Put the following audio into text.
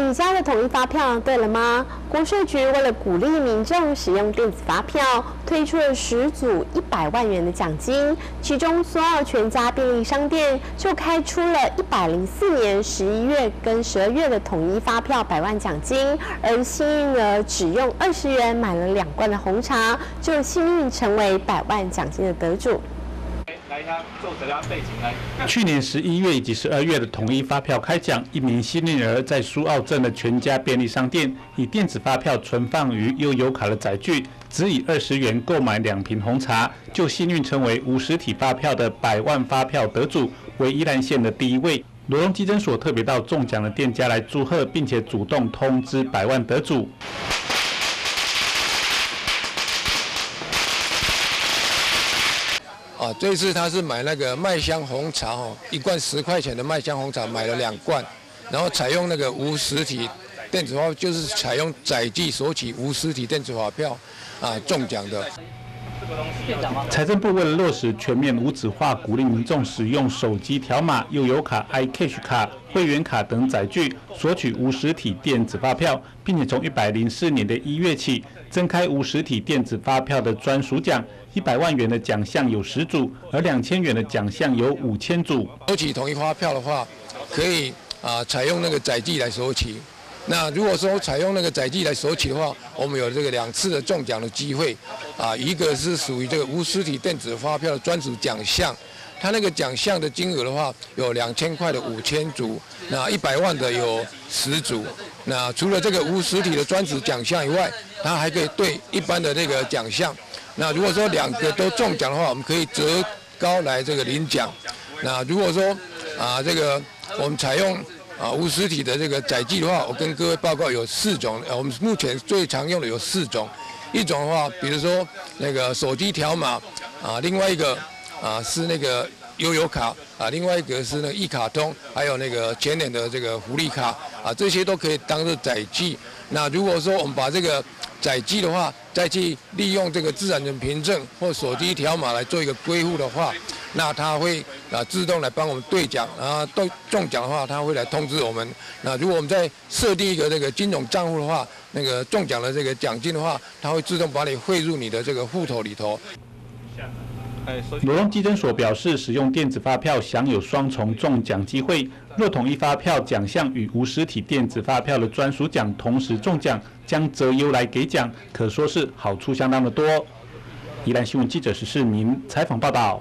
你家的统一发票对了吗？国税局为了鼓励民众使用电子发票，推出了十组一百万元的奖金，其中所有全家便利商店就开出了一百零四年十一月跟十二月的统一发票百万奖金，而幸运儿只用二十元买了两罐的红茶，就幸运成为百万奖金的得主。去年十一月以及十二月的统一发票开奖，一名幸运儿在苏澳镇的全家便利商店，以电子发票存放于悠游卡的载具，只以二十元购买两瓶红茶，就幸运成为无实体发票的百万发票得主，为宜兰县的第一位。罗龙基征所特别到中奖的店家来祝贺，并且主动通知百万得主。啊，这次他是买那个麦香红茶哦，一罐十块钱的麦香红茶买了两罐，然后采用那个无实体电子化，就是采用载具索取无实体电子发票啊中奖的。财政部为了落实全面无纸化，鼓励民众使用手机条码、悠游卡、iCash 卡、会员卡等载具索取无实体电子发票，并且从一百零四年的一月起，增开无实体电子发票的专属奖。一百万元的奖项有十组，而两千元的奖项有五千组。收取统一发票的话，可以啊采用那个载具来收取。那如果说采用那个载具来索取的话，我们有这个两次的中奖的机会啊，一个是属于这个无实体电子发票的专属奖项，它那个奖项的金额的话有两千块的五千组，那一百万的有十组。那除了这个无实体的专属奖项以外，它还可以对一般的那个奖项。那如果说两个都中奖的话，我们可以折高来这个领奖。那如果说啊，这个我们采用啊无实体的这个载具的话，我跟各位报告有四种。我们目前最常用的有四种。一种的话，比如说那个手机条码啊，另外一个啊是那个悠游卡啊，另外一个是那个一卡通，还有那个前年的这个福利卡啊，这些都可以当做载具。那如果说我们把这个载具的话，再去利用这个自然人凭证或手机条码来做一个归户的话，那他会啊自动来帮我们兑奖，然后都中奖的话，他会来通知我们。那如果我们在设定一个这个金融账户的话，那个中奖的这个奖金的话，他会自动把你汇入你的这个户头里头。罗龙基征所表示，使用电子发票享有双重中奖机会。若统一发票奖项与无实体电子发票的专属奖同时中奖，将择优来给奖，可说是好处相当的多。宜兰新闻记者石世明采访报道。